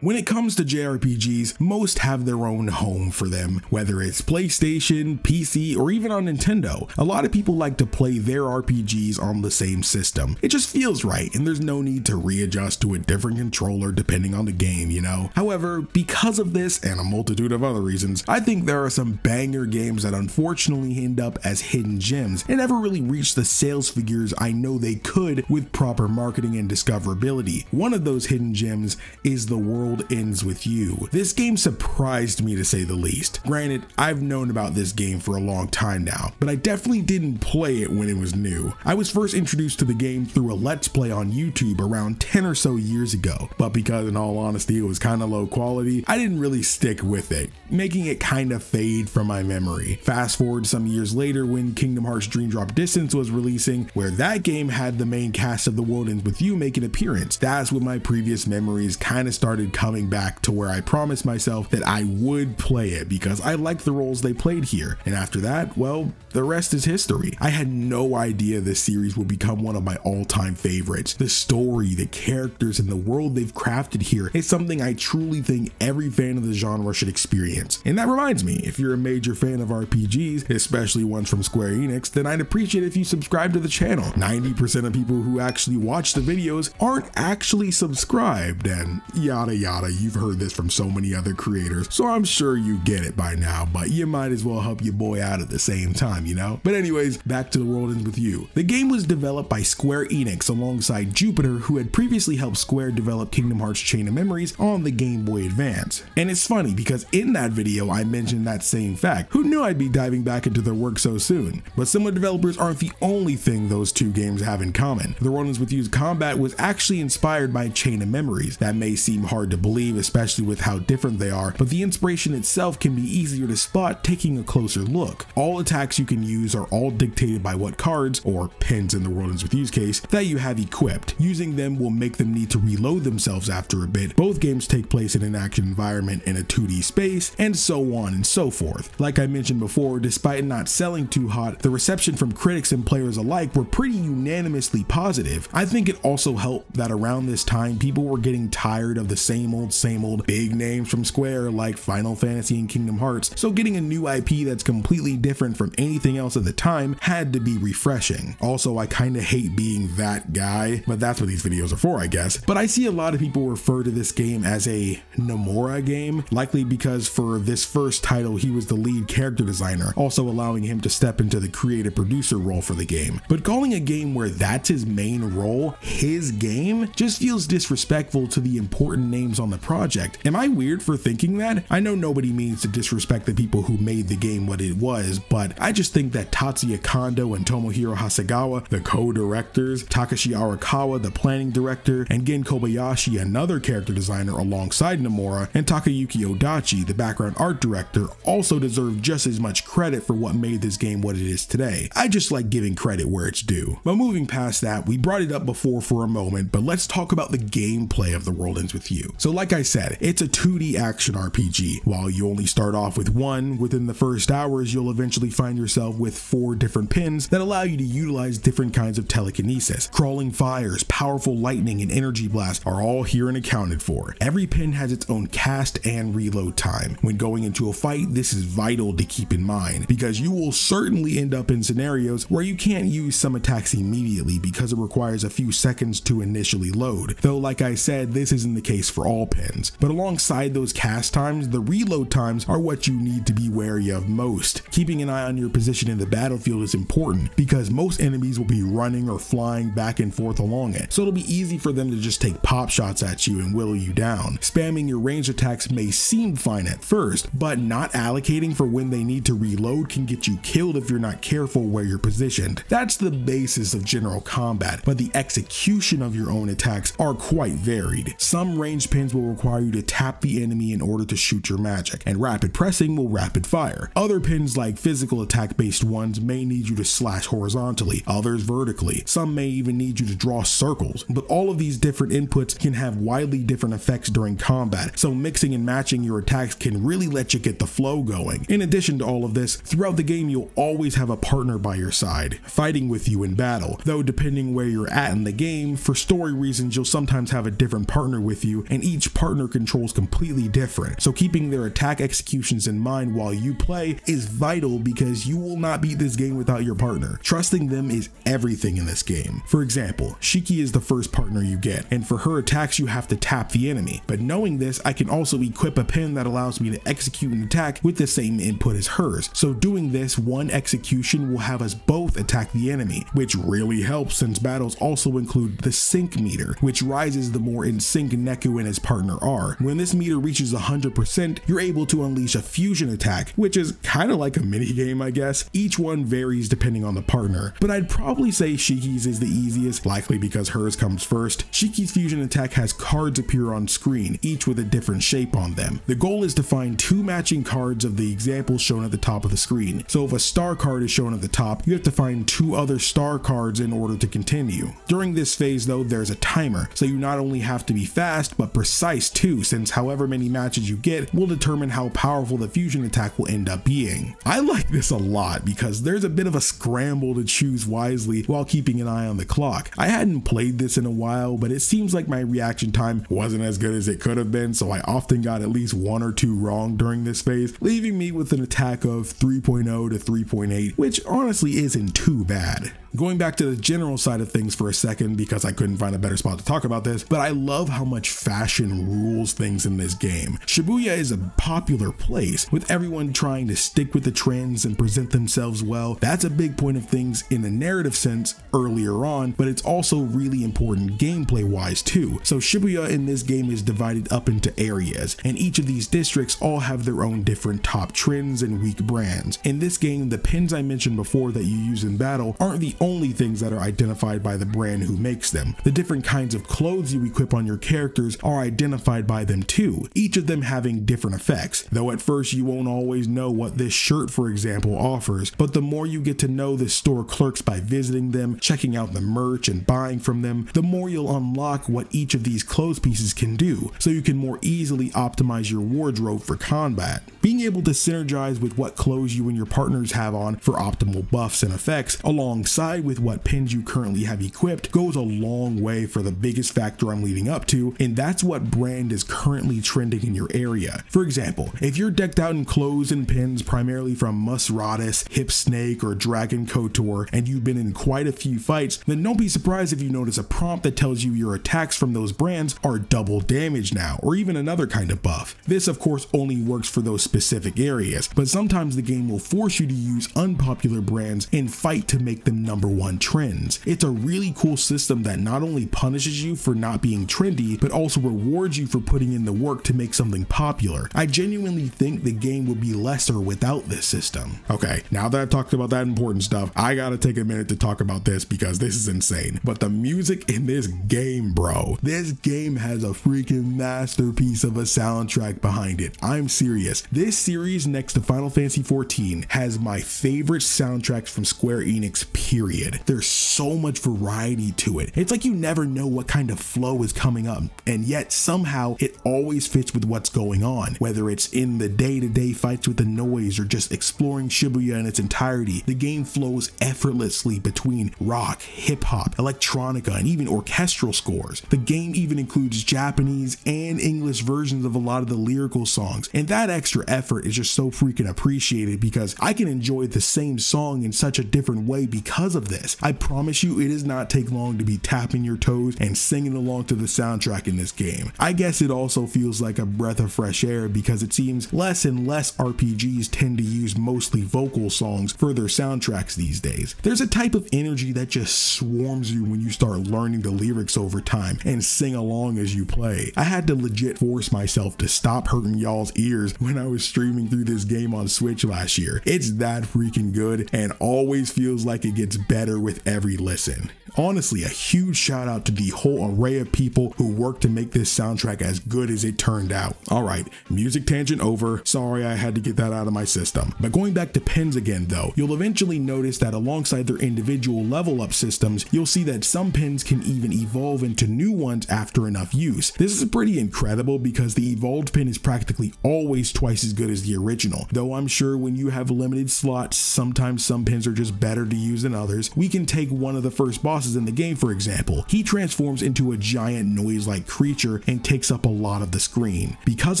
When it comes to JRPGs, most have their own home for them, whether it's PlayStation, PC, or even on Nintendo. A lot of people like to play their RPGs on the same system. It just feels right, and there's no need to readjust to a different controller depending on the game, you know? However, because of this and a multitude of other reasons, I think there are some banger games that unfortunately end up as hidden gems and never really reach the sales figures I know they could with proper marketing and discoverability. One of those hidden gems is the world world ends with you. This game surprised me to say the least. Granted, I've known about this game for a long time now, but I definitely didn't play it when it was new. I was first introduced to the game through a Let's Play on YouTube around 10 or so years ago, but because in all honesty it was kind of low quality, I didn't really stick with it, making it kind of fade from my memory. Fast forward some years later when Kingdom Hearts Dream Drop Distance was releasing, where that game had the main cast of The World Ends With You make an appearance. That's when my previous memories kind of started coming back to where I promised myself that I would play it because I liked the roles they played here. And after that, well, the rest is history. I had no idea this series would become one of my all time favorites. The story, the characters, and the world they've crafted here is something I truly think every fan of the genre should experience. And that reminds me, if you're a major fan of RPGs, especially ones from Square Enix, then I'd appreciate if you subscribe to the channel. 90% of people who actually watch the videos aren't actually subscribed, and yada yada yada. You've heard this from so many other creators, so I'm sure you get it by now, but you might as well help your boy out at the same time, you know? But anyways, back to the world ends with you. The game was developed by Square Enix alongside Jupiter, who had previously helped Square develop Kingdom Hearts Chain of Memories on the Game Boy Advance. And it's funny because in that video I mentioned that same fact. Who knew I'd be diving back into their work so soon? But similar developers aren't the only thing those two games have in common. The World Ends With You's combat was actually inspired by Chain of Memories. That may seem hard to believe, especially with how different they are, but the inspiration itself can be easier to spot taking a closer look. All attacks you can use are all dictated by what cards, or pins in the World Ends With You's case, that you have equipped. Using them will make them need to reload themselves after a bit. Both games take place in an action environment in a 2D space, and so on and so forth. Like I mentioned before, despite not selling too hot, the reception from critics and players alike were pretty unanimously positive. I think it also helped that around this time people were getting tired of the same old same old big names from Square like Final Fantasy and Kingdom Hearts, so getting a new IP that's completely different from anything else at the time had to be refreshing. Also, I kinda hate being that guy, but that's what these videos are for, I guess. But I see a lot of people refer to this game as a Nomura game, likely because for this first title, he was the lead character designer, also allowing him to step into the creative producer role for the game. But calling a game where that's his main role his game just feels disrespectful to the important names on the project. Am I weird for thinking that? I know nobody means to disrespect the people who made the game what it was, but I just think that Tatsuya Kondo and Tomohiro Hasegawa, the co-directors, Takashi Arakawa, the planning director, and Gen Kobayashi, another character designer alongside Nomura, and Takayuki Odachi, the background art director, also deserve just as much credit for what made this game what it is today. I just like giving credit where it's due. But moving past that, we brought it up before for a moment, but let's talk about the gameplay of The World Ends With You. So like I said, it's a 2D action RPG. While you only start off with one, within the first hours you'll eventually find yourself with four different pins that allow you to utilize different kinds of telekinesis. Crawling fires, powerful lightning, and energy blasts are all here and accounted for. Every pin has its own cast and reload time. When going into a fight, this is vital to keep in mind because you will certainly end up in scenarios where you can't use some attacks immediately because it requires a few seconds to initially load. Though like I said, this isn't the case for all pins. But alongside those cast times, the reload times are what you need to be wary of most. Keeping an eye on your position in the battlefield is important because most enemies will be running or flying back and forth along it, so it'll be easy for them to just take pop shots at you and whittle you down. Spamming your ranged attacks may seem fine at first, but not allocating for when they need to reload can get you killed if you're not careful where you're positioned. That's the basis of general combat, but the execution of your own attacks are quite varied. Some ranged pins will require you to tap the enemy in order to shoot your magic, and rapid pressing will rapid fire. Other pins like physical attack based ones may need you to slash horizontally, others vertically. Some may even need you to draw circles, but all of these different inputs can have widely different effects during combat, so mixing and matching your attacks can really let you get the flow going. In addition to all of this, throughout the game you'll always have a partner by your side, fighting with you in battle, though depending where you're at in the game, for story reasons you'll sometimes have a different partner with you, and each partner controls completely different, so keeping their attack executions in mind while you play is vital because you will not beat this game without your partner. Trusting them is everything in this game. For example, Shiki is the first partner you get, and for her attacks you have to tap the enemy, but knowing this, I can also equip a pin that allows me to execute an attack with the same input as hers, so doing this, one execution will have us both attack the enemy, which really helps since battles also include the sync meter, which rises the more in sync Neku and his partner are. When this meter reaches 100%, you're able to unleash a fusion attack, which is kind of like a mini game, I guess. Each one varies depending on the partner, but I'd probably say Shiki's is the easiest, likely because hers comes first. Shiki's fusion attack has cards appear on screen, each with a different shape on them. The goal is to find two matching cards of the example shown at the top of the screen. So if a star card is shown at the top, you have to find two other star cards in order to continue. During this phase though, there's a timer, so you not only have to be fast, but precise too, since however many matches you get will determine how powerful the fusion attack will end up being. I like this a lot because there's a bit of a scramble to choose wisely while keeping an eye on the clock. I hadn't played this in a while, but it seems like my reaction time wasn't as good as it could have been, so I often got at least one or two wrong during this phase, leaving me with an attack of 3.0 to 3.8, which honestly isn't too bad. Going back to the general side of things for a second because I couldn't find a better spot to talk about this, but I love how much fashion rules things in this game. Shibuya is a popular place with everyone trying to stick with the trends and present themselves well. That's a big point of things in a narrative sense earlier on, but it's also really important gameplay wise too. So Shibuya in this game is divided up into areas, and each of these districts all have their own different top trends and weak brands. In this game, the pins I mentioned before that you use in battle aren't the only things that are identified by the brand who makes them. The different kinds of clothes you equip on your characters are identified by them too, each of them having different effects, though at first you won't always know what this shirt for example offers, but the more you get to know the store clerks by visiting them, checking out the merch and buying from them, the more you'll unlock what each of these clothes pieces can do, so you can more easily optimize your wardrobe for combat. Being able to synergize with what clothes you and your partners have on for optimal buffs and effects alongside with what pins you currently have equipped goes a long way for the biggest factor I'm leading up to, and that's what brand is currently trending in your area. For example, if you're decked out in clothes and pins primarily from Mus Rattus, Hip Snake, or Dragon Couture, and you've been in quite a few fights, then don't be surprised if you notice a prompt that tells you your attacks from those brands are double damage now, or even another kind of buff. This of course only works for those specific areas, but sometimes the game will force you to use unpopular brands and fight to make them number number one trends. It's a really cool system that not only punishes you for not being trendy, but also rewards you for putting in the work to make something popular. I genuinely think the game would be lesser without this system. Okay, now that I've talked about that important stuff, I gotta take a minute to talk about this because this is insane. But the music in this game, bro, this game has a freaking masterpiece of a soundtrack behind it. I'm serious. This series next to Final Fantasy XIV has my favorite soundtracks from Square Enix, period period. There's so much variety to it. It's like you never know what kind of flow is coming up, and yet somehow it always fits with what's going on. Whether it's in the day to day fights with the noise or just exploring Shibuya in its entirety, the game flows effortlessly between rock, hip hop, electronica, and even orchestral scores. The game even includes Japanese and English versions of a lot of the lyrical songs, and that extra effort is just so freaking appreciated because I can enjoy the same song in such a different way because of this. I promise you, it does not take long to be tapping your toes and singing along to the soundtrack in this game. I guess it also feels like a breath of fresh air because it seems less and less RPGs tend to use mostly vocal songs for their soundtracks these days. There's a type of energy that just swarms you when you start learning the lyrics over time and sing along as you play. I had to legit force myself to stop hurting y'all's ears when I was streaming through this game on Switch last year. It's that freaking good and always feels like it gets better with every listen. Honestly, a huge shout out to the whole array of people who worked to make this soundtrack as good as it turned out. Alright, music tangent over. Sorry I had to get that out of my system. But going back to pins again though, you'll eventually notice that alongside their individual level up systems, you'll see that some pins can even evolve into new ones after enough use. This is pretty incredible because the evolved pin is practically always twice as good as the original. Though I'm sure when you have limited slots, sometimes some pins are just better to use than others. We can take one of the first bosses in the game, for example. He transforms into a giant noise-like creature and takes up a lot of the screen. Because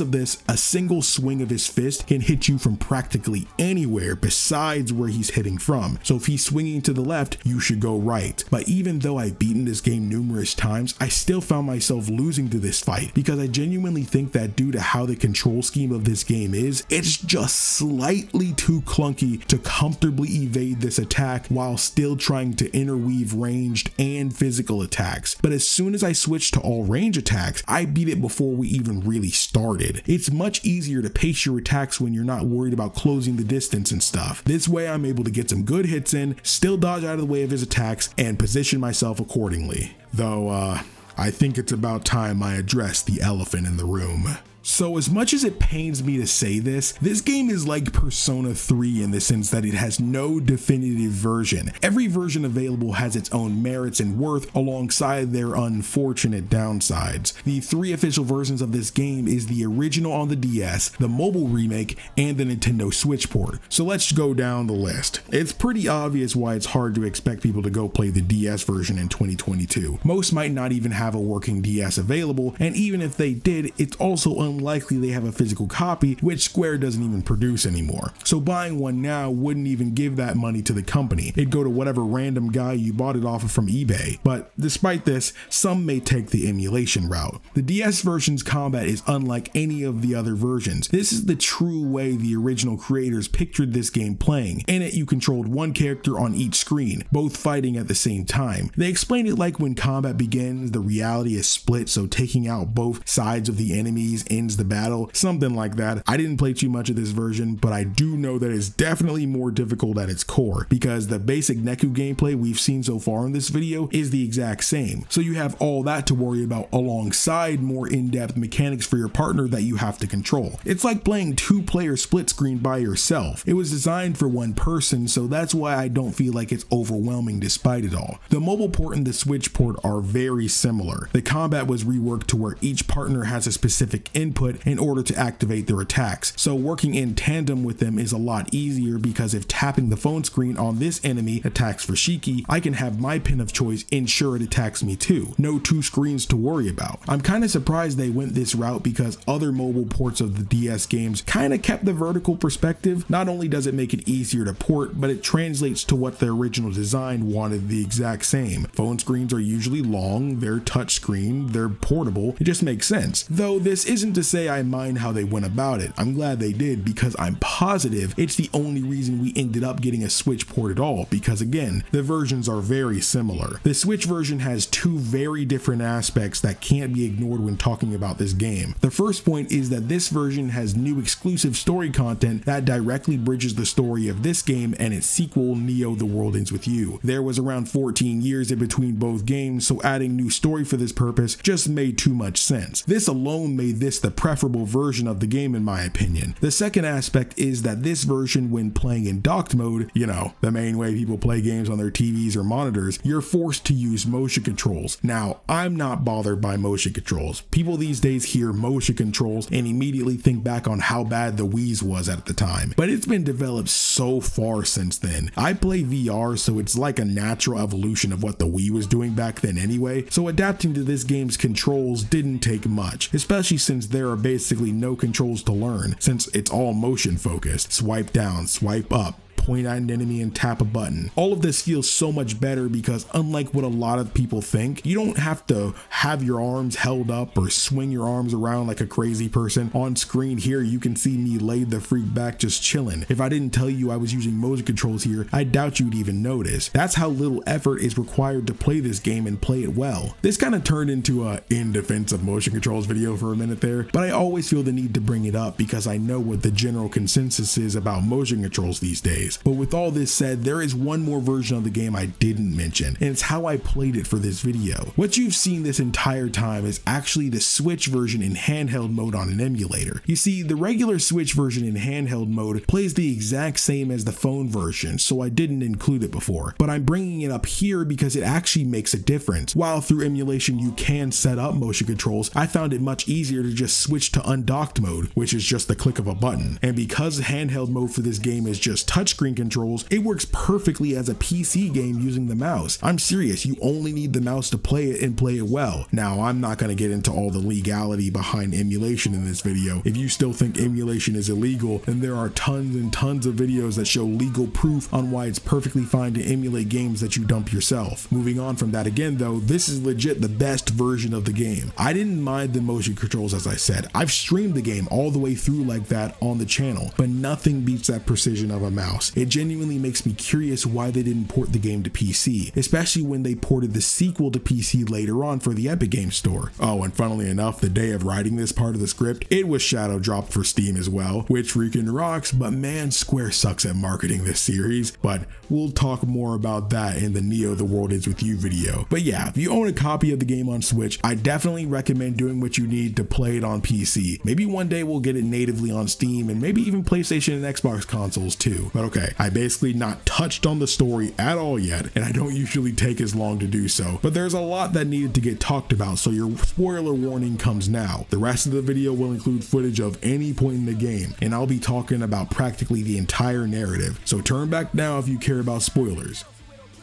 of this, a single swing of his fist can hit you from practically anywhere besides where he's hitting from. So if he's swinging to the left, you should go right. But even though I've beaten this game numerous times, I still found myself losing to this fight because I genuinely think that due to how the control scheme of this game is, it's just slightly too clunky to comfortably evade this attack while still trying to interweave ranged and physical attacks. But as soon as I switched to all range attacks, I beat it before we even really started. It's much easier to pace your attacks when you're not worried about closing the distance and stuff. This way I'm able to get some good hits in, still dodge out of the way of his attacks, and position myself accordingly. Though, uh, I think it's about time I address the elephant in the room. So as much as it pains me to say this, this game is like Persona 3 in the sense that it has no definitive version. Every version available has its own merits and worth alongside their unfortunate downsides. The three official versions of this game is the original on the DS, the mobile remake, and the Nintendo Switch port. So let's go down the list. It's pretty obvious why it's hard to expect people to go play the DS version in 2022. Most might not even have a working DS available, and even if they did, it's also unlikely unlikely they have a physical copy, which Square doesn't even produce anymore. So buying one now wouldn't even give that money to the company. It'd go to whatever random guy you bought it off of from eBay. But despite this, some may take the emulation route. The DS version's combat is unlike any of the other versions. This is the true way the original creators pictured this game playing. In it, you controlled one character on each screen, both fighting at the same time. They explain it like when combat begins, the reality is split, so taking out both sides of the enemies in ends the battle, something like that. I didn't play too much of this version, but I do know that it's definitely more difficult at its core because the basic Neku gameplay we've seen so far in this video is the exact same. So you have all that to worry about alongside more in-depth mechanics for your partner that you have to control. It's like playing two-player split screen by yourself. It was designed for one person, so that's why I don't feel like it's overwhelming despite it all. The mobile port and the Switch port are very similar. The combat was reworked to where each partner has a specific input input in order to activate their attacks. So working in tandem with them is a lot easier because if tapping the phone screen on this enemy attacks for Shiki, I can have my pin of choice ensure it attacks me too. No two screens to worry about. I'm kind of surprised they went this route because other mobile ports of the DS games kind of kept the vertical perspective. Not only does it make it easier to port, but it translates to what the original design wanted the exact same. Phone screens are usually long, they're touchscreen, they're portable, it just makes sense. Though this isn't to say I mind how they went about it. I'm glad they did because I'm positive it's the only reason we ended up getting a Switch port at all because again, the versions are very similar. The Switch version has two very different aspects that can't be ignored when talking about this game. The first point is that this version has new exclusive story content that directly bridges the story of this game and its sequel, Neo The World Ends With You. There was around 14 years in between both games, so adding new story for this purpose just made too much sense. This alone made this the the preferable version of the game in my opinion. The second aspect is that this version when playing in docked mode, you know, the main way people play games on their TVs or monitors, you're forced to use motion controls. Now, I'm not bothered by motion controls. People these days hear motion controls and immediately think back on how bad the Wii's was at the time. But it's been developed so far since then. I play VR, so it's like a natural evolution of what the Wii was doing back then anyway, so adapting to this game's controls didn't take much, especially since there are basically no controls to learn since it's all motion focused. Swipe down, swipe up, point at an enemy and tap a button. All of this feels so much better because unlike what a lot of people think, you don't have to have your arms held up or swing your arms around like a crazy person. On screen here, you can see me lay the freak back just chilling. If I didn't tell you I was using motion controls here, I doubt you'd even notice. That's how little effort is required to play this game and play it well. This kind of turned into a in defense of motion controls video for a minute there, but I always feel the need to bring it up because I know what the general consensus is about motion controls these days. But with all this said, there is one more version of the game I didn't mention, and it's how I played it for this video. What you've seen this entire time is actually the Switch version in handheld mode on an emulator. You see, the regular Switch version in handheld mode plays the exact same as the phone version, so I didn't include it before, but I'm bringing it up here because it actually makes a difference. While through emulation you can set up motion controls, I found it much easier to just switch to undocked mode, which is just the click of a button. And because handheld mode for this game is just touchscreen touchscreen controls, it works perfectly as a PC game using the mouse. I'm serious, you only need the mouse to play it and play it well. Now, I'm not going to get into all the legality behind emulation in this video. If you still think emulation is illegal, then there are tons and tons of videos that show legal proof on why it's perfectly fine to emulate games that you dump yourself. Moving on from that again though, this is legit the best version of the game. I didn't mind the motion controls as I said. I've streamed the game all the way through like that on the channel, but nothing beats that precision of a mouse. It genuinely makes me curious why they didn't port the game to PC, especially when they ported the sequel to PC later on for the Epic Games Store. Oh, and funnily enough, the day of writing this part of the script, it was shadow dropped for Steam as well, which freaking rocks, but man, Square sucks at marketing this series, but we'll talk more about that in the Neo The World Ends With You video. But yeah, if you own a copy of the game on Switch, I definitely recommend doing what you need to play it on PC. Maybe one day we'll get it natively on Steam and maybe even PlayStation and Xbox consoles too. But okay, I basically not touched on the story at all yet, and I don't usually take as long to do so. But there's a lot that needed to get talked about, so your spoiler warning comes now. The rest of the video will include footage of any point in the game, and I'll be talking about practically the entire narrative. So turn back now if you care about spoilers.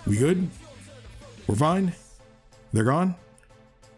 We good? We're fine? They're gone?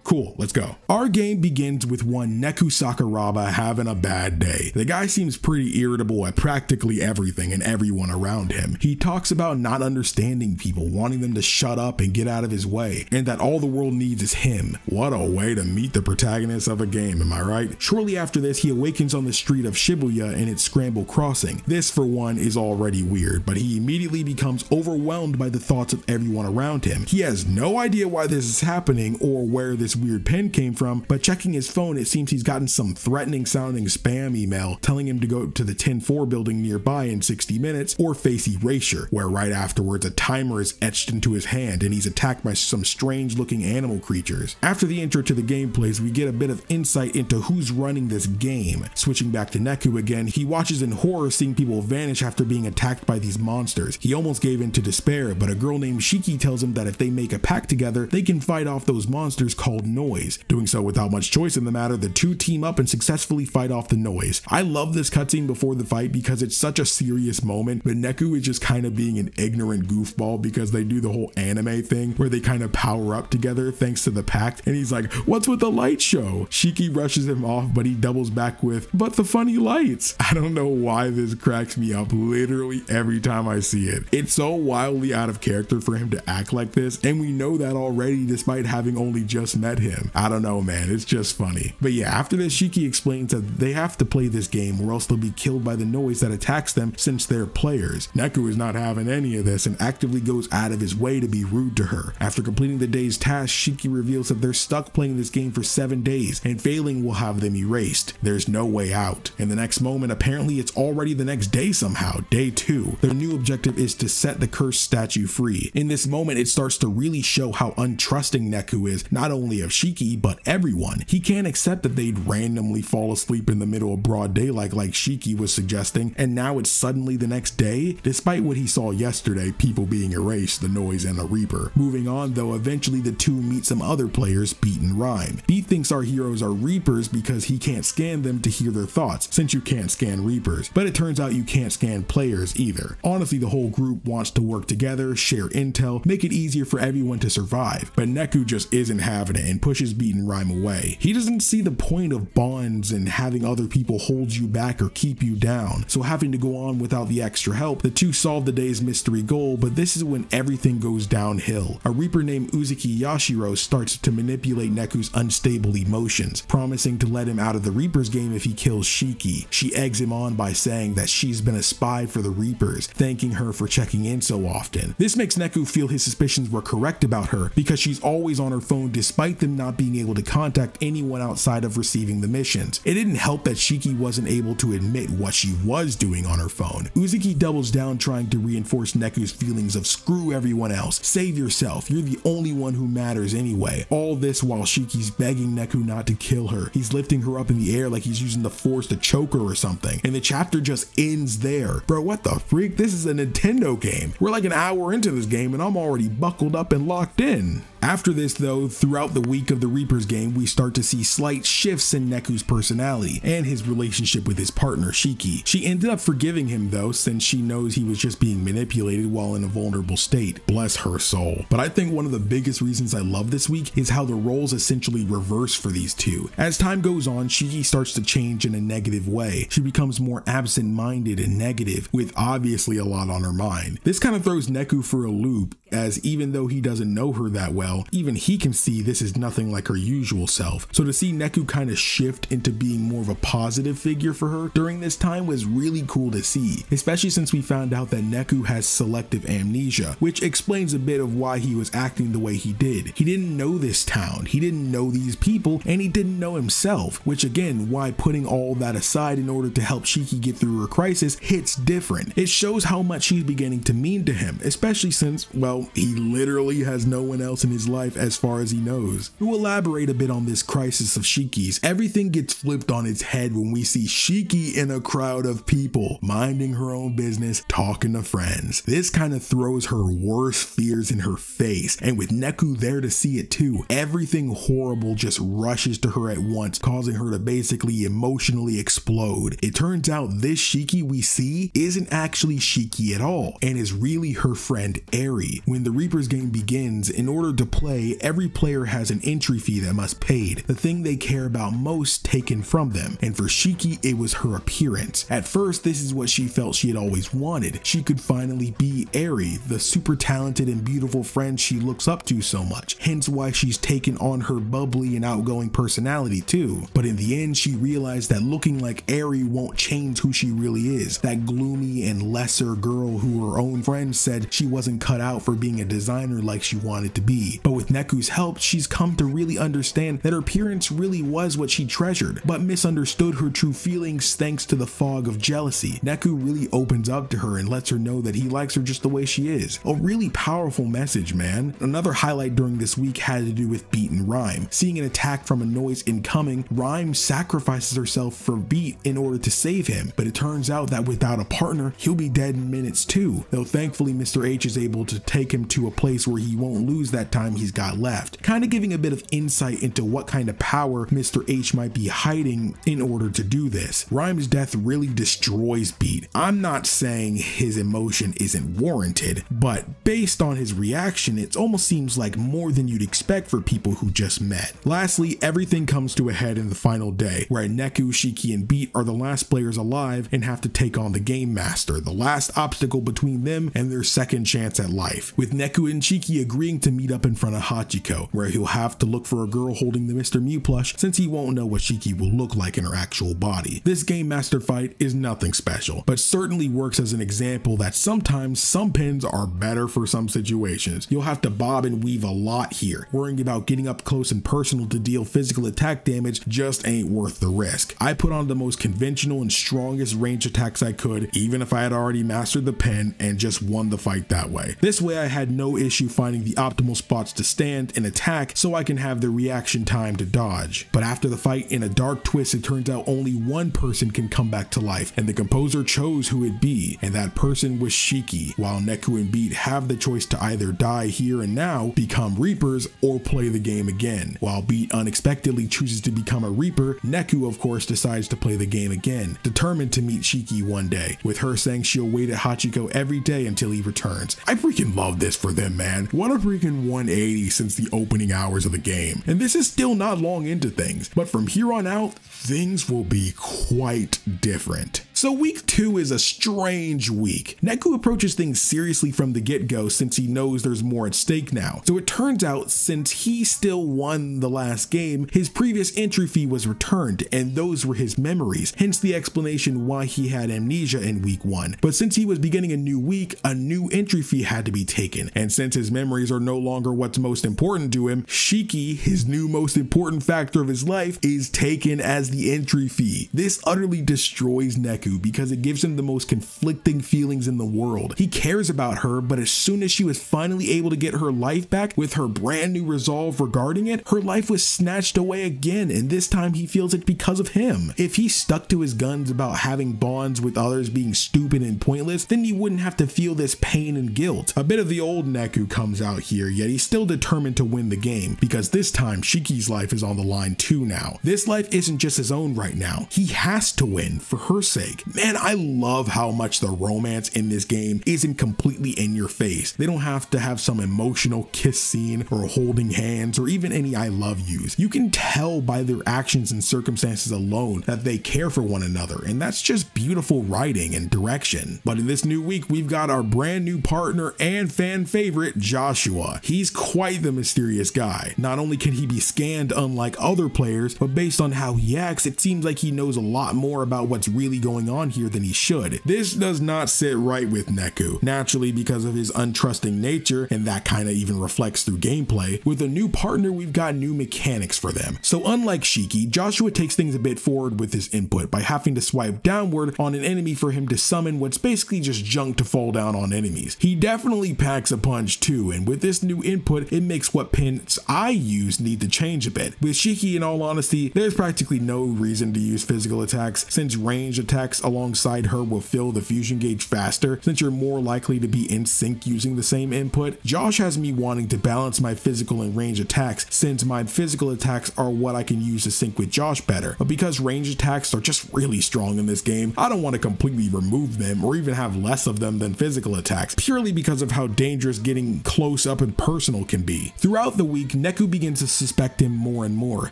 Cool, let's go. Our game begins with one Neku Sakuraba having a bad day. The guy seems pretty irritable at practically everything and everyone around him. He talks about not understanding people, wanting them to shut up and get out of his way, and that all the world needs is him. What a way to meet the protagonist of a game, am I right? Shortly after this, he awakens on the street of Shibuya in its Scramble Crossing. This, for one, is already weird, but he immediately becomes overwhelmed by the thoughts of everyone around him. He has no idea why this is happening or where this weird pen came from, but checking his phone, it seems he's gotten some threatening sounding spam email telling him to go to the 10-4 building nearby in 60 minutes or face erasure, where right afterwards a timer is etched into his hand and he's attacked by some strange looking animal creatures. After the intro to the gameplays, we get a bit of insight into who's running this game. Switching back to Neku again, he watches in horror seeing people vanish after being attacked by these monsters. He almost gave in to despair, but a girl named Shiki tells him that if they make a pact together, they can fight off those monsters called noise. Doing so without much choice in the matter, the two team up and successfully fight off the noise. I love this cutscene before the fight because it's such a serious moment, but Neku is just kind of being an ignorant goofball because they do the whole anime thing where they kind of power up together thanks to the pact. And he's like, What's with the light show? Shiki rushes him off, but he doubles back with, But the funny lights. I don't know why this cracks me up literally every time I see it. It's so wildly out of character for him to act like this, and we know that already despite having only just met him. I don't know, man. It's just funny. But yeah, after this, Shiki explains that they have to play this game or else they'll be killed by the noise that attacks them since they're players. Neku is not having any of this and actively goes out of his way to be rude to her. After completing the day's task, Shiki reveals that they're stuck playing this game for seven days and failing will have them erased. There's no way out. In the next moment, apparently it's already the next day somehow, day two. Their new objective is to set the cursed statue free. In this moment, it starts to really show how untrusting Neku is, not only of Shiki, but everyone. He can't accept that they'd randomly fall asleep in the middle of broad daylight like Shiki was suggesting, and now it's suddenly the next day, despite what he saw yesterday, people being erased, the noise and the Reaper. Moving on though, eventually the two meet some other players, Beat and Rhyme. Beat thinks our heroes are Reapers because he can't scan them to hear their thoughts, since you can't scan Reapers, but it turns out you can't scan players either. Honestly, the whole group wants to work together, share intel, make it easier for everyone to survive, but Neku just isn't having it and pushes Beat and Rhyme away. He doesn't see the point of bonds and having other people hold you back or keep you down, so having to go on without the extra help, the two solve the day's mystery goal, but this is when everything goes downhill. A Reaper named Uzuki Yashiro starts to manipulate Neku's unstable emotions, promising to let him out of the Reaper's game if he kills Shiki. She eggs him on by saying that she's been a spy for the Reapers, thanking her for checking in so often. This makes Neku feel his suspicions were correct about her because she's always on her phone despite them not being able to contact anyone outside of receiving the missions. It didn't help that Shiki wasn't able to admit what she was doing on her phone. Uzuki doubles down trying to reinforce Neku's feelings of screw everyone else, save yourself, you're the only one who matters anyway. All this while Shiki's begging Neku not to kill her. He's lifting her up in the air like he's using the force to choke her or something. And the chapter just ends there. Bro, what the freak? This is a Nintendo game. We're like an hour into this game and I'm already buckled up and locked in. After this though, throughout the week of the Reapers game, we start to see slight shifts in Neku's personality and his relationship with his partner Shiki. She ended up forgiving him though since she knows he was just being manipulated while in a vulnerable state. Bless her soul. But I think one of the biggest reasons I love this week is how the roles essentially reverse for these two. As time goes on, Shiki starts to change in a negative way. She becomes more absent-minded and negative with obviously a lot on her mind. This kind of throws Neku for a loop as even though he doesn't know her that well, even he can see this is nothing like her usual self. So to see Neku kind of shift into being more of a positive figure for her during this time was really cool to see, especially since we found out that Neku has selective amnesia, which explains a bit of why he was acting the way he did. He didn't know this town, he didn't know these people, and he didn't know himself, which again, why putting all that aside in order to help Shiki get through her crisis hits different. It shows how much she's beginning to mean to him, especially since, well, he literally has no one else in his life as far as he knows. To elaborate a bit on this crisis of Shiki's, everything gets flipped on its head when we see Shiki in a crowd of people, minding her own business, talking to friends. This kind of throws her worst fears in her face, and with Neku there to see it too, everything horrible just rushes to her at once, causing her to basically emotionally explode. It turns out this Shiki we see isn't actually Shiki at all, and is really her friend Eri. When the Reapers game begins, in order to play, every player has an entry fee that must paid, the thing they care about most taken from them, and for Shiki it was her appearance. At first this is what she felt she had always wanted. She could finally be Eri, the super talented and beautiful friend she looks up to so much, hence why she's taken on her bubbly and outgoing personality too. But in the end she realized that looking like Eri won't change who she really is, that gloomy and lesser girl who her own friends said she wasn't cut out for being a designer like she wanted to be. But with Neku's help, she's come to really understand that her appearance really was what she treasured, but misunderstood her true feelings thanks to the fog of jealousy. Neku really opens up to her and lets her know that he likes her just the way she is. A really powerful message, man. Another highlight during this week had to do with Beat and Rhyme. Seeing an attack from a noise incoming, Rhyme sacrifices herself for Beat in order to save him, but it turns out that without a partner, he'll be dead in minutes too, though thankfully Mr. H is able to take him to a place where he won't lose that time he's got left, kind of giving a bit of insight into what kind of power Mr. H might be hiding in order to do this. Rhyme's death really destroys Beat. I'm not saying his emotion isn't warranted, but based on his reaction, it almost seems like more than you'd expect for people who just met. Lastly, everything comes to a head in the final day, where Neku, Shiki, and Beat are the last players alive and have to take on the Game Master, the last obstacle between them and their second chance at life. With Neku and Shiki agreeing to meet up in front of Hachiko, where he'll have to look for a girl holding the Mr. Mew plush since he won't know what Shiki will look like in her actual body. This Game Master fight is nothing special, but certainly works as an example that sometimes some pins are better for some situations. You'll have to bob and weave a lot here. Worrying about getting up close and personal to deal physical attack damage just ain't worth the risk. I put on the most conventional and strongest range attacks I could, even if I had already mastered the pen and just won the fight that way. This way I had no issue finding the optimal spots to stand and attack so I can have the reaction time to dodge. But after the fight, in a dark twist, it turns out only one person can come back to life, and the composer chose who it'd be, and that person was Shiki, while Neku and Beat have the choice to either die here and now, become Reapers, or play the game again. While Beat unexpectedly chooses to become a Reaper, Neku of course decides to play the game again, determined to meet Shiki one day, with her saying she'll wait at Hachiko every day until he returns. I freaking love this for them, man. What a freaking 180 since the opening hours of the game. And this is still not long into things, but from here on out, things will be quite different. So week two is a strange week. Neku approaches things seriously from the get-go since he knows there's more at stake now. So it turns out since he still won the last game, his previous entry fee was returned and those were his memories, hence the explanation why he had amnesia in week one. But since he was beginning a new week, a new entry fee had to be taken. And since his memories are no longer what's most important to him, Shiki, his new most important factor of his life, is taken as the entry fee. This utterly destroys Neku Because it gives him the most conflicting feelings in the world. He cares about her, but as soon as she was finally able to get her life back with her brand new resolve regarding it, her life was snatched away again, and this time he feels it because of him. If he stuck to his guns about having bonds with others being stupid and pointless, then he wouldn't have to feel this pain and guilt. A bit of the old Neku comes out here, yet he's still determined to win the game, because this time Shiki's life is on the line too now. This life isn't just his own right now. He has to win for her sake. Man, I love how much the romance in this game isn't completely in your face. They don't have to have some emotional kiss scene or holding hands or even any I love yous. You can tell by their actions and circumstances alone that they care for one another, and that's just beautiful writing and direction. But in this new week, we've got our brand new partner and fan favorite, Joshua. He's quite the mysterious guy. Not only can he be scanned unlike other players, but based on how he acts, it seems like he knows a lot more about what's really going on here than he should. This does not sit right with Neku, naturally because of his untrusting nature, and that kind of even reflects through gameplay. With a new partner, we've got new mechanics for them. So unlike Shiki, Joshua takes things a bit forward with his input by having to swipe downward on an enemy for him to summon what's basically just junk to fall down on enemies. He definitely packs a punch too, and with this new input, it makes what pins I use need to change a bit. With Shiki, in all honesty, there's practically no reason to use physical attacks since range attacks alongside her will fill the fusion gauge faster since you're more likely to be in sync using the same input. Josh has me wanting to balance my physical and range attacks since my physical attacks are what I can use to sync with Josh better. But because range attacks are just really strong in this game, I don't want to completely remove them or even have less of them than physical attacks purely because of how dangerous getting close up and personal can be. Throughout the week, Neku begins to suspect him more and more.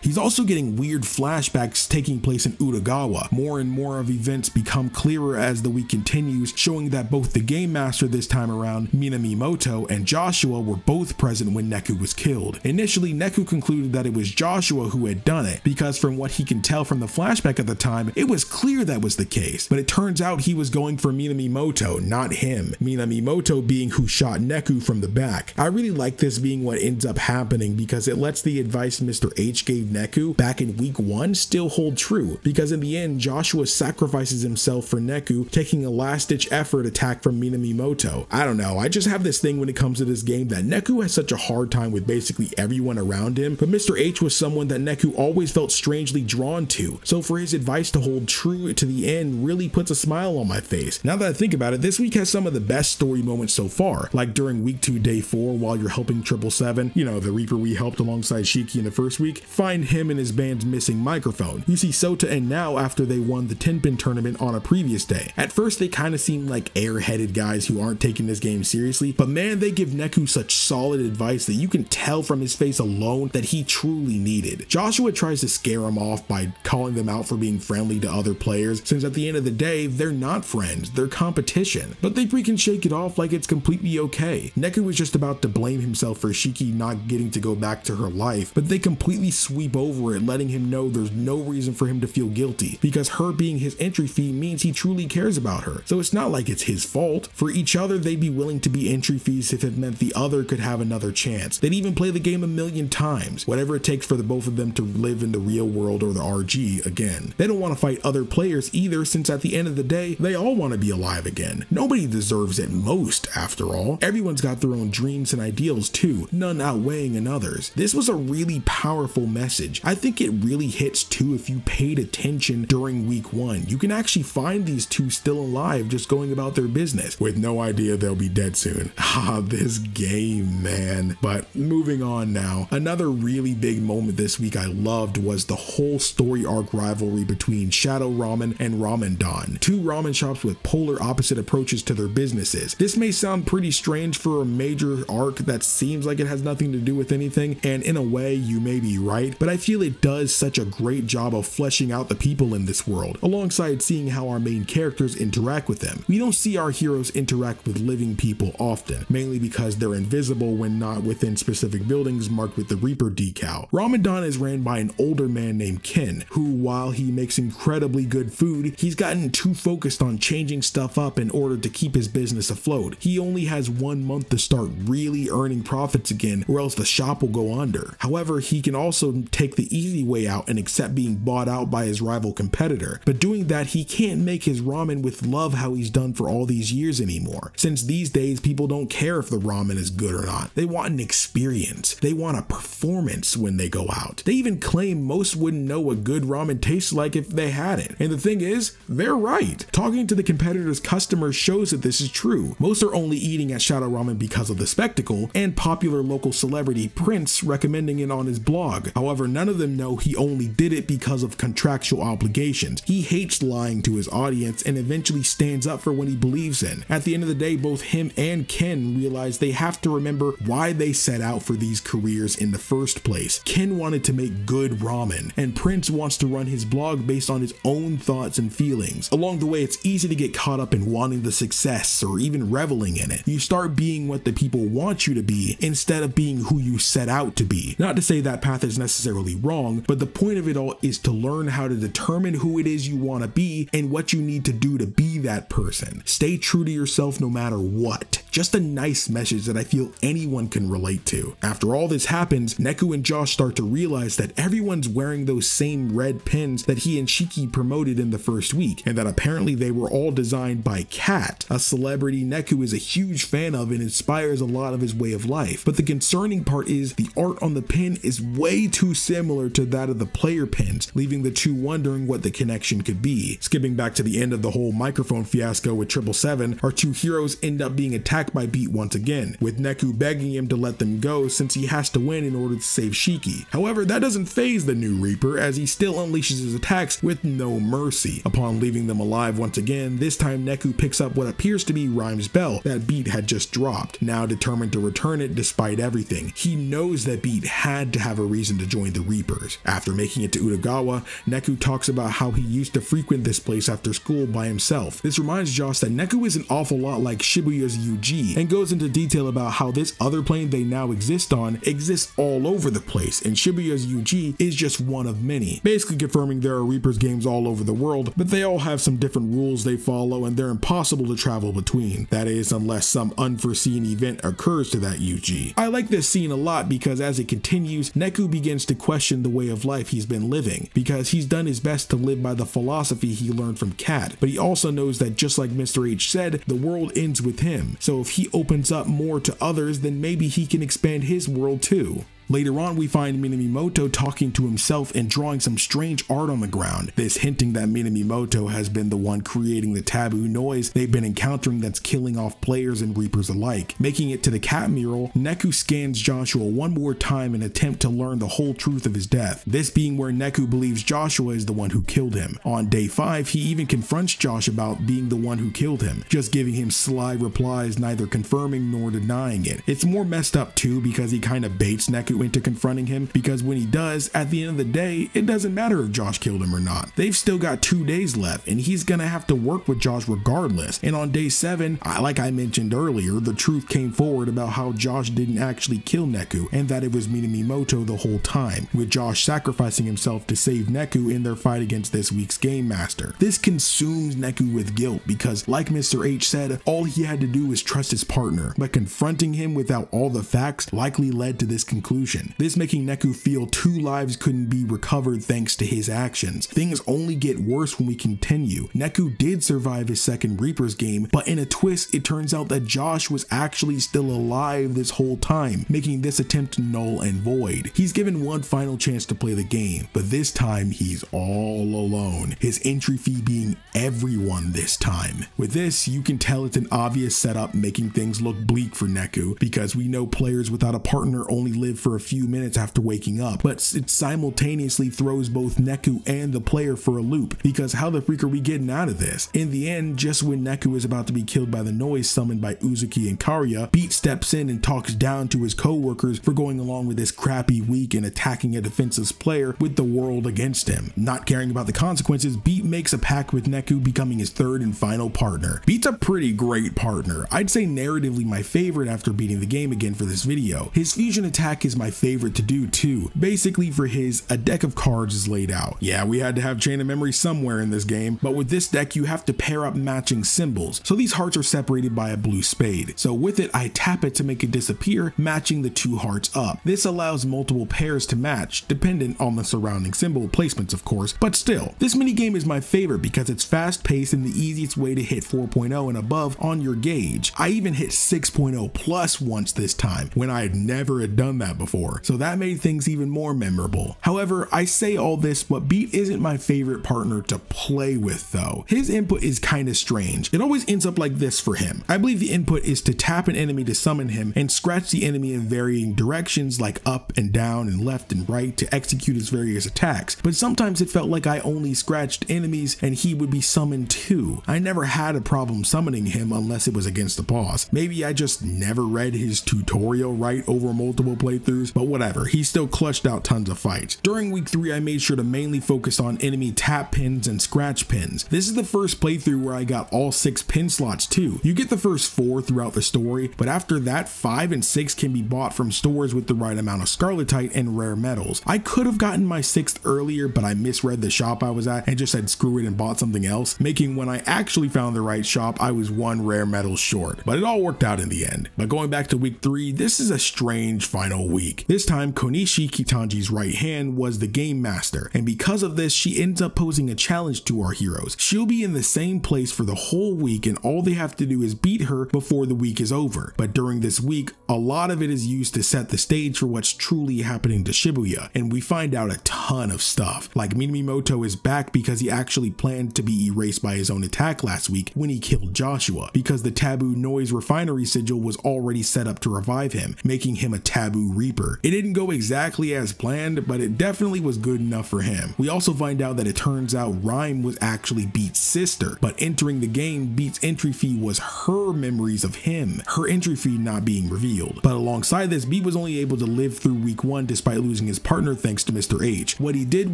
He's also getting weird flashbacks taking place in Utagawa. More and more of events become clearer as the week continues, showing that both the game master this time around, Minamimoto, and Joshua were both present when Neku was killed. Initially, Neku concluded that it was Joshua who had done it, because from what he can tell from the flashback at the time, it was clear that was the case. But it turns out he was going for Minamimoto, not him. Minamimoto being who shot Neku from the back. I really like this being what ends up happening because it lets the advice Mr. H gave Neku back in week one still hold true, because in the end, Joshua sacrifices himself for Neku, taking a last ditch effort attack from Minamimoto. I don't know, I just have this thing when it comes to this game that Neku has such a hard time with basically everyone around him, but Mr. H was someone that Neku always felt strangely drawn to, so for his advice to hold true to the end really puts a smile on my face. Nao that I think about it, this week has some of the best story moments so far, like during week 2 day 4 while you're helping 777, you know, the Reaper we helped alongside Shiki in the first week, find him and his band's missing microphone. You see Sota and Now after they won the Tin Pin tournament on a previous day. At first they kind of seem like airheaded guys who aren't taking this game seriously, but man they give Neku such solid advice that you can tell from his face alone that he truly needed. Joshua tries to scare him off by calling them out for being friendly to other players, since at the end of the day, they're not friends, they're competition. But they freaking shake it off like it's completely okay. Neku was just about to blame himself for Shiki not getting to go back to her life, but they completely sweep over it, letting him know there's no reason for him to feel guilty, because her being his entry fee means he truly cares about her. So it's not like it's his fault. For each other, they'd be willing to be entry fees if it meant the other could have another chance. They'd even play the game a million times, whatever it takes for the both of them to live in the real world or the RG again. They don't want to fight other players either, since at the end of the day, they all want to be alive again. Nobody deserves it most, after all. Everyone's got their own dreams and ideals too, none outweighing another's. This was a really powerful message. I think it really hits too if you paid attention during week one. You can actually find these two still alive just going about their business with no idea they'll be dead soon. Ah, this game, man. But moving on now, another really big moment this week I loved was the whole story arc rivalry between Shadow Ramen and Ramen Don, two ramen shops with polar opposite approaches to their businesses. This may sound pretty strange for a major arc that seems like it has nothing to do with anything, and in a way, you may be right, but I feel it does such a great job of fleshing out the people in this world, alongside seeing how our main characters interact with them. We don't see our heroes interact with living people often, mainly because they're invisible when not within specific buildings marked with the Reaper decal. Ramen Don is ran by an older man named Ken, who, while he makes incredibly good food, he's gotten too focused on changing stuff up in order to keep his business afloat. He only has one month to start really earning profits again, or else the shop will go under. However, he can also take the easy way out and accept being bought out by his rival competitor, but doing that, he can't make his ramen with love how he's done for all these years anymore. Since these days, people don't care if the ramen is good or not. They want an experience. They want a performance when they go out. They even claim most wouldn't know what good ramen tastes like if they had it. And the thing is, they're right. Talking to the competitor's customers shows that this is true. Most are only eating at Shadow Ramen because of the spectacle and popular local celebrity Prince recommending it on his blog. However, none of them know he only did it because of contractual obligations. He hates lying to his audience and eventually stands up for what he believes in. At the end of the day, both him and Ken realize they have to remember why they set out for these careers in the first place. Ken wanted to make good ramen, and Prince wants to run his blog based on his own thoughts and feelings. Along the way, it's easy to get caught up in wanting the success or even reveling in it. You start being what the people want you to be instead of being who you set out to be. Not to say that path is necessarily wrong, but the point of it all is to learn how to determine who it is you want to be and what you need to do to be that person. Stay true to yourself no matter what. Just a nice message that I feel anyone can relate to. After all this happens, Neku and Josh start to realize that everyone's wearing those same red pins that he and Shiki promoted in the first week, and that apparently they were all designed by Cat, a celebrity Neku is a huge fan of and inspires a lot of his way of life. But the concerning part is the art on the pin is way too similar to that of the player pins, leaving the two wondering what the connection could be. Skipping back to the end of the whole microphone fiasco with 777, our two heroes end up being attacked by Beat once again, with Neku begging him to let them go since he has to win in order to save Shiki. However, that doesn't faze the new Reaper as he still unleashes his attacks with no mercy. Upon leaving them alive once again, this time Neku picks up what appears to be Rhyme's bell that Beat had just dropped, now determined to return it despite everything. He knows that Beat had to have a reason to join the Reapers. After making it to Udagawa, Neku talks about how he used to frequent this place after school by himself. This reminds Josh that Neku is an awful lot like Shibuya's UG and goes into detail about how this other plane they now exist on exists all over the place and Shibuya's UG is just one of many, basically confirming there are Reapers games all over the world, but they all have some different rules they follow and they're impossible to travel between. That is, unless some unforeseen event occurs to that UG. I like this scene a lot because as it continues, Neku begins to question the way of life he's been living, because he's done his best to live by the philosophy he learned from Cat, but he also knows that just like Mr. H said, the world ends with him. So if he opens up more to others, then maybe he can expand his world too. Later on, we find Minamimoto talking to himself and drawing some strange art on the ground, this hinting that Minamimoto has been the one creating the taboo noise they've been encountering that's killing off players and reapers alike. Making it to the cat mural, Neku scans Joshua one more time in an attempt to learn the whole truth of his death, this being where Neku believes Joshua is the one who killed him. On day 5, he even confronts Josh about being the one who killed him, just giving him sly replies neither confirming nor denying it. It's more messed up too because he kind of baits Neku into confronting him because when he does, at the end of the day, it doesn't matter if Josh killed him or not. They've still got two days left and he's gonna have to work with Josh regardless. And on day seven, like I mentioned earlier, the truth came forward about how Josh didn't actually kill Neku and that it was Minamimoto the whole time, with Josh sacrificing himself to save Neku in their fight against this week's Game Master. This consumes Neku with guilt because, like Mr. H said, all he had to do was trust his partner, but confronting him without all the facts likely led to this conclusion this making Neku feel two lives couldn't be recovered thanks to his actions. Things only get worse when we continue. Neku did survive his second Reapers game, but in a twist, it turns out that Josh was actually still alive this whole time, making this attempt null and void. He's given one final chance to play the game, but this time he's all alone, his entry fee being everyone this time. With this, you can tell it's an obvious setup making things look bleak for Neku, because we know players without a partner only live for a few minutes after waking up, but it simultaneously throws both Neku and the player for a loop, because how the freak are we getting out of this? In the end, just when Neku is about to be killed by the noise summoned by Uzuki and Kariya, Beat steps in and talks down to his co-workers for going along with this crappy week and attacking a defenseless player with the world against him. Not caring about the consequences, Beat makes a pact with Neku becoming his third and final partner. Beat's a pretty great partner. I'd say narratively my favorite after beating the game again for this video. His fusion attack is my my favorite to do too. Basically for his, a deck of cards is laid out. Yeah, we had to have Chain of Memory somewhere in this game, but with this deck you have to pair up matching symbols. So these hearts are separated by a blue spade. So with it, I tap it to make it disappear, matching the two hearts up. This allows multiple pairs to match, dependent on the surrounding symbol placements of course, but still, this minigame is my favorite because it's fast paced and the easiest way to hit 4.0 and above on your gauge. I even hit 6.0 plus once this time when I had never had done that before, so that made things even more memorable. However, I say all this, but Beat isn't my favorite partner to play with though. His input is kinda strange. It always ends up like this for him. I believe the input is to tap an enemy to summon him and scratch the enemy in varying directions like up and down and left and right to execute his various attacks, but sometimes it felt like I only scratched enemies and he would be summoned too. I never had a problem summoning him unless it was against the boss. Maybe I just never read his tutorial right over multiple playthroughs, but whatever, he still clutched out tons of fights. During week 3 I made sure to mainly focus on enemy tap pins and scratch pins. This is the first playthrough where I got all 6 pin slots too. You get the first 4 throughout the story, but after that 5 and 6 can be bought from stores with the right amount of scarletite and rare metals. I could have gotten my 6th earlier, but I misread the shop I was at and just said screw it and bought something else, making when I actually found the right shop, I was one rare metal short. But it all worked out in the end. But going back to week 3, this is a strange final week. This time, Konishi Kitaniji's right hand was the game master, and because of this, she ends up posing a challenge to our heroes. She'll be in the same place for the whole week, and all they have to do is beat her before the week is over. But during this week, a lot of it is used to set the stage for what's truly happening to Shibuya, and we find out a ton of stuff. Like Minamimoto is back because he actually planned to be erased by his own attack last week when he killed Joshua, because the Taboo Noise Refinery sigil was already set up to revive him, making him a Taboo Reaper. It didn't go exactly as planned, but it definitely was good enough for him. We also find out that it turns out Rhyme was actually Beat's sister, but entering the game, Beat's entry fee was her memories of him, her entry fee not being revealed. But alongside this, Beat was only able to live through week one despite losing his partner thanks to Mr. H. What he did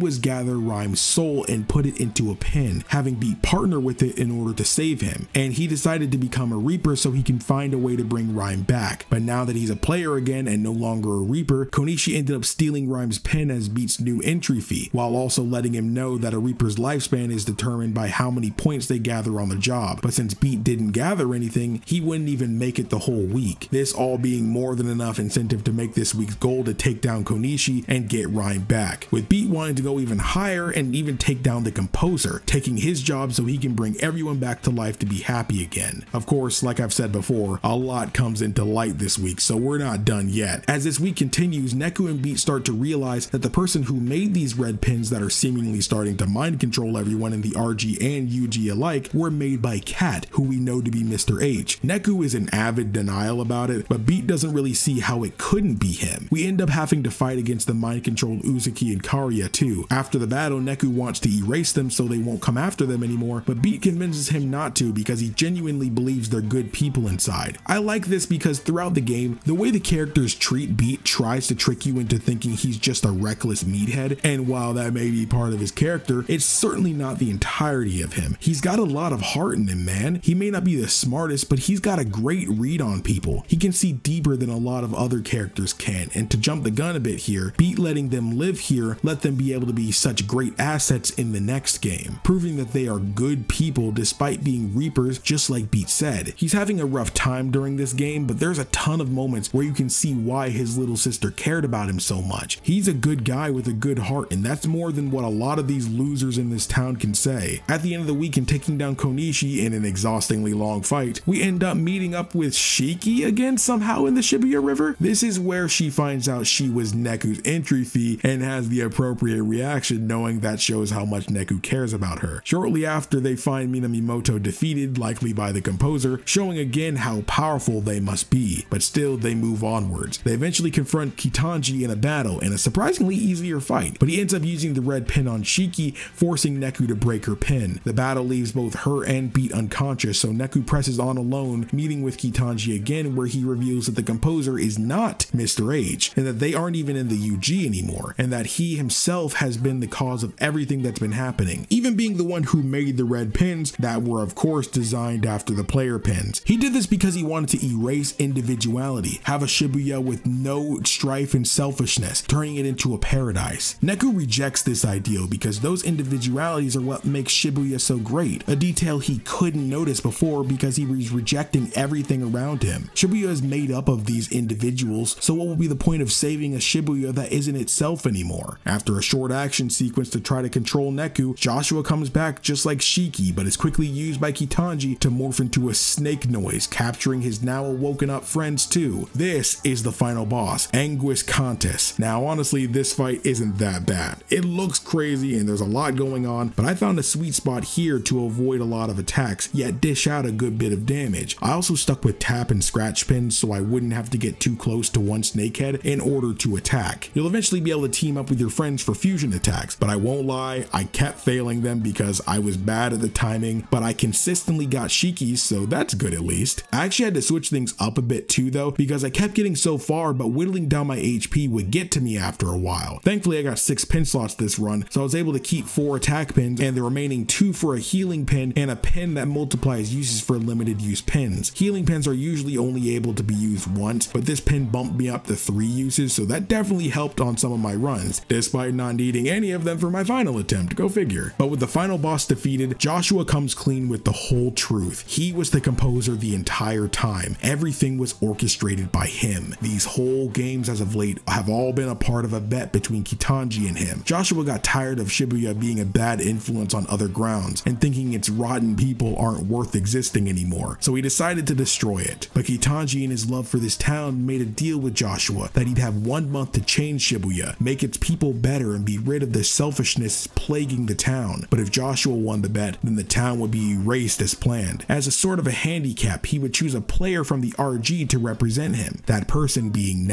was gather Rhyme's soul and put it into a pen, having Beat partner with it in order to save him. And he decided to become a Reaper so he can find a way to bring Rhyme back. But now that he's a player again and no longer a Reaper, Konishi ended up stealing Rhyme's pen as Beat's new entry fee, while also letting him know that a Reaper's lifespan is determined by how many points they gather on the job. But since Beat didn't gather anything, he wouldn't even make it the whole week. This all being more than enough incentive to make this week's goal to take down Konishi and get Rhyme back. With Beat wanting to go even higher and even take down the composer, taking his job so he can bring everyone back to life to be happy again. Of course, like I've said before, a lot comes into light this week, so we're not done yet. As this week continues, Neku and Beat start to realize that the person who made these red pins that are seemingly starting to mind control everyone in the RG and UG alike were made by Cat, who we know to be Mr. H. Neku is in avid denial about it, but Beat doesn't really see how it couldn't be him. We end up having to fight against the mind controlled Uzuki and Kariya too. After the battle, Neku wants to erase them so they won't come after them anymore, but Beat convinces him not to because he genuinely believes they're good people inside. I like this because throughout the game, the way the characters treat Beat tries to trick you into thinking he's just a reckless meathead, and while that may be part of his character, it's certainly not the entirety of him. He's got a lot of heart in him, man. He may not be the smartest, but he's got a great read on people. He can see deeper than a lot of other characters can, and to jump the gun a bit here, Beat letting them live here let them be able to be such great assets in the next game, proving that they are good people despite being Reapers just like Beat said. He's having a rough time during this game, but there's a ton of moments where you can see why his little sister cared about him so much. He's a good guy with a good heart, and that's more than what a lot of these losers in this town can say. At the end of the week in taking down Konishi in an exhaustingly long fight, we end up meeting up with Shiki again somehow in the Shibuya River. This is where she finds out she was Neku's entry fee and has the appropriate reaction knowing that shows how much Neku cares about her. Shortly after, they find Minamimoto defeated, likely by the composer, showing again how powerful they must be, but still they move onwards. They eventually confront Kitaniji in a battle in a surprisingly easier fight, but he ends up using the red pin on Shiki, forcing Neku to break her pin. The battle leaves both her and Beat unconscious, so Neku presses on alone, meeting with Kitaniji again where he reveals that the composer is not Mr. H, and that they aren't even in the UG anymore, and that he himself has been the cause of everything that's been happening, even being the one who made the red pins that were of course designed after the player pins. He did this because he wanted to erase individuality, have a Shibuya with no strife and selfishness, turning it into a paradise. Neku rejects this ideal because those individualities are what makes Shibuya so great, a detail he couldn't notice before because he was rejecting everything around him. Shibuya is made up of these individuals, so what will be the point of saving a Shibuya that isn't itself anymore? After a short action sequence to try to control Neku, Joshua comes back just like Shiki, but is quickly used by Kitaniji to morph into a snake noise, capturing his now awoken up friends too. This is the final boss, Anguis Cantus. Now honestly, this fight isn't that bad. It looks crazy and there's a lot going on, but I found a sweet spot here to avoid a lot of attacks, yet dish out a good bit of damage. I also stuck with tap and scratch pins so I wouldn't have to get too close to one snakehead in order to attack. You'll eventually be able to team up with your friends for fusion attacks, but I won't lie, I kept failing them because I was bad at the timing, but I consistently got Shikis, so that's good at least. I actually had to switch things up a bit too though, because I kept getting so far, but whittling down my HP would get to me after a while. Thankfully, I got six pin slots this run, so I was able to keep four attack pins and the remaining two for a healing pin and a pin that multiplies uses for limited use pins. Healing pins are usually only able to be used once, but this pin bumped me up to three uses, so that definitely helped on some of my runs, despite not needing any of them for my final attempt, go figure. But with the final boss defeated, Joshua comes clean with the whole truth. He was the composer the entire time. Everything was orchestrated by him. These whole games as of late have all been a part of a bet between Kitaniji and him. Joshua got tired of Shibuya being a bad influence on other grounds and thinking its rotten people aren't worth existing anymore, so he decided to destroy it. But Kitaniji and his love for this town made a deal with Joshua that he'd have one month to change Shibuya, make its people better and be rid of the selfishness plaguing the town. But if Joshua won the bet, then the town would be erased as planned. As a sort of a handicap, he would choose a player from the RG to represent him, that person being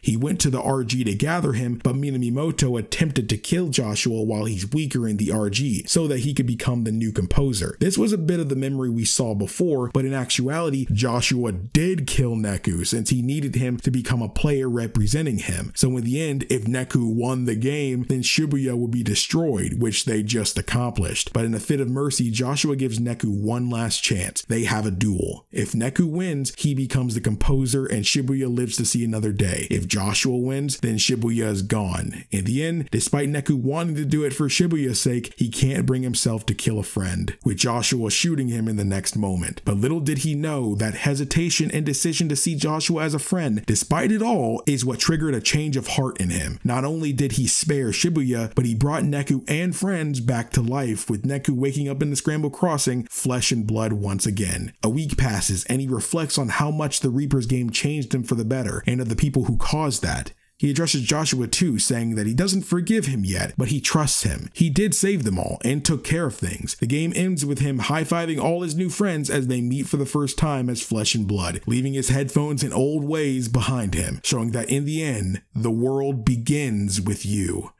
He went to the RG to gather him, but Minamimoto attempted to kill Joshua while he's weaker in the RG, so that he could become the new composer. This was a bit of the memory we saw before, but in actuality, Joshua did kill Neku since he needed him to become a player representing him. So in the end, if Neku won the game, then Shibuya would be destroyed, which they just accomplished. But in a fit of mercy, Joshua gives Neku one last chance. They have a duel. If Neku wins, he becomes the composer and Shibuya lives to see another day. If Joshua wins, then Shibuya is gone. In the end, despite Neku wanting to do it for Shibuya's sake, he can't bring himself to kill a friend, with Joshua shooting him in the next moment. But little did he know that hesitation and decision to see Joshua as a friend, despite it all, is what triggered a change of heart in him. Not only did he spare Shibuya, but he brought Neku and friends back to life, with Neku waking up in the Scramble Crossing, flesh and blood once again. A week passes, and he reflects on how much the Reaper's game changed him for the better, and of the people who caused that. He addresses Joshua too, saying that he doesn't forgive him yet, but he trusts him. He did save them all and took care of things. The game ends with him high fiving all his new friends as they meet for the first time as flesh and blood, leaving his headphones and old ways behind him, showing that in the end, the world begins with you.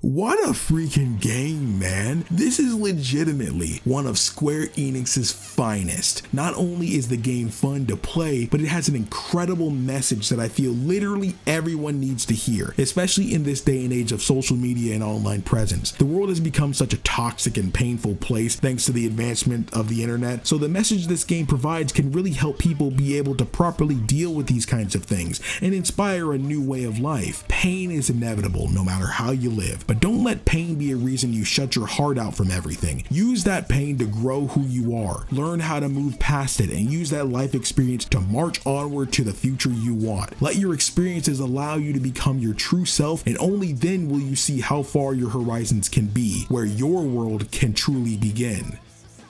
What a freaking game, man. This is legitimately one of Square Enix's finest. Not only is the game fun to play, but it has an incredible message that I feel literally everyone needs to hear, especially in this day and age of social media and online presence. The world has become such a toxic and painful place thanks to the advancement of the internet, so the message this game provides can really help people be able to properly deal with these kinds of things and inspire a new way of life. Pain is inevitable no matter how you live but don't let pain be a reason you shut your heart out from everything. Use that pain to grow who you are. Learn how to move past it and use that life experience to march onward to the future you want. Let your experiences allow you to become your true self, and only then will you see how far your horizons can be, where your world can truly begin.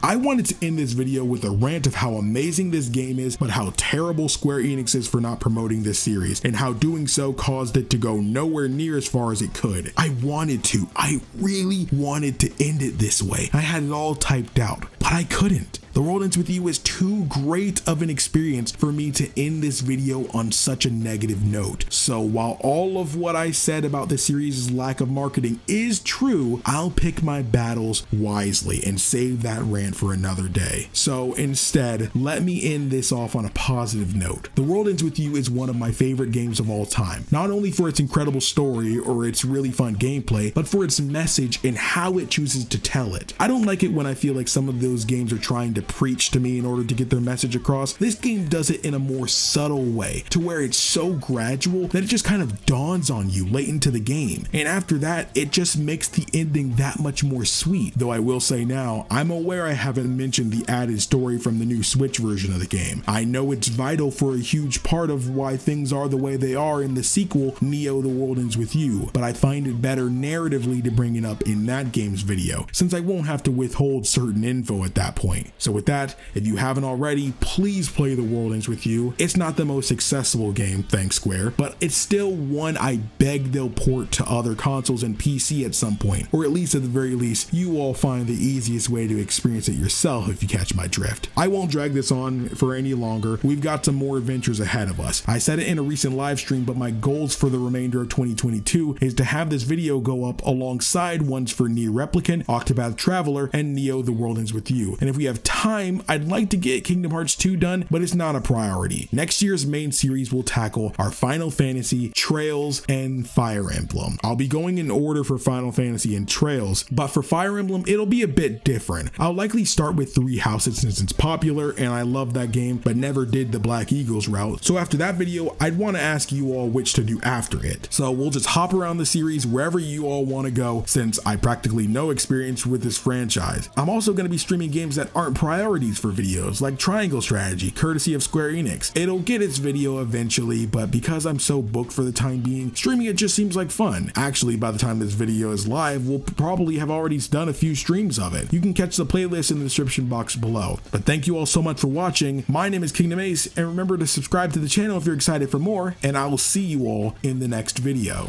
I wanted to end this video with a rant of how amazing this game is, but how terrible Square Enix is for not promoting this series, and how doing so caused it to go nowhere near as far as it could. I wanted to, I really wanted to end it this way. I had it all typed out, but I couldn't. The World Ends With You is too great of an experience for me to end this video on such a negative note. So while all of what I said about the series' lack of marketing is true, I'll pick my battles wisely and save that rant for another day. So instead, let me end this off on a positive note. The World Ends With You is one of my favorite games of all time, not only for its incredible story or its really fun gameplay, but for its message and how it chooses to tell it. I don't like it when I feel like some of those games are trying to preach to me in order to get their message across. This game does it in a more subtle way to where it's so gradual that it just kind of dawns on you late into the game. And after that, it just makes the ending that much more sweet. Though I will say now, I'm aware I haven't mentioned the added story from the new Switch version of the game. I know it's vital for a huge part of why things are the way they are in the sequel, Neo The World Ends With You, but I find it better narratively to bring it up in that game's video, since I won't have to withhold certain info at that point. So with that, if you haven't already, please play The World Ends With You. It's not the most accessible game, thanks Square, but it's still one I beg they'll port to other consoles and PC at some point, or at least at the very least, you all find the easiest way to experience it yourself if you catch my drift. I won't drag this on for any longer. We've got some more adventures ahead of us. I said it in a recent live stream, but my goals for the remainder of 2022 is to have this video go up alongside ones for NieR Replicant, Octopath Traveler, and Neo The World Ends With You. And if we have time, I'd like to get Kingdom Hearts 2 done, but it's not a priority. Next year's main series will tackle our Final Fantasy, Trails, and Fire Emblem. I'll be going in order for Final Fantasy and Trails, but for Fire Emblem, it'll be a bit different. I'll likely start with Three Houses since it's popular and I love that game, but never did the Black Eagles route. So after that video, I'd want to ask you all which to do after it. So we'll just hop around the series wherever you all want to go since I practically no experience with this franchise. I'm also going to be streaming games that aren't priorities for videos like Triangle Strategy, courtesy of Square Enix. It'll get its video eventually, but because I'm so booked for the time being, streaming it just seems like fun. Actually, by the time this video is live, we'll probably have already done a few streams of it. You can catch the playlist in the description box below. But thank you all so much for watching. My name is Kingdom Ace, and remember to subscribe to the channel if you're excited for more, and I will see you all in the next video.